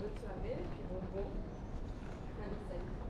bonne soirée, et puis bon, bon. Salut.